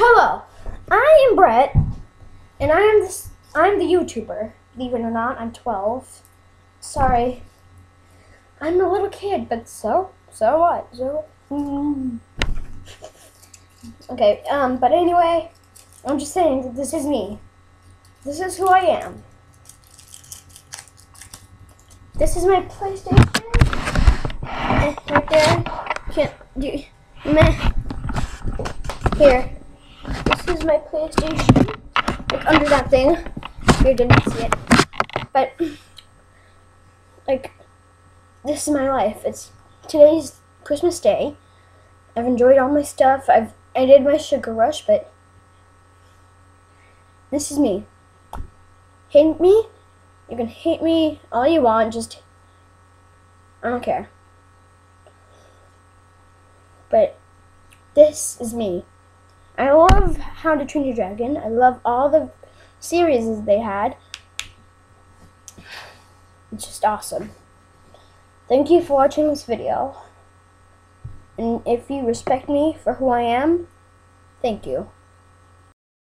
Hello, I am Brett, and I am this. I'm the YouTuber. Believe it or not, I'm 12. Sorry, I'm a little kid, but so so what? So. mm. Okay. Um. But anyway, I'm just saying that this is me. This is who I am. This is my PlayStation. Right there. Can't do. Meh. Here. My PlayStation. Like under that thing. You didn't see it. But like this is my life. It's today's Christmas Day. I've enjoyed all my stuff. I've I did my sugar rush, but this is me. Hate me? You can hate me all you want, just I don't care. But this is me. I love How to Train Your Dragon. I love all the series they had. It's just awesome. Thank you for watching this video. And if you respect me for who I am, thank you.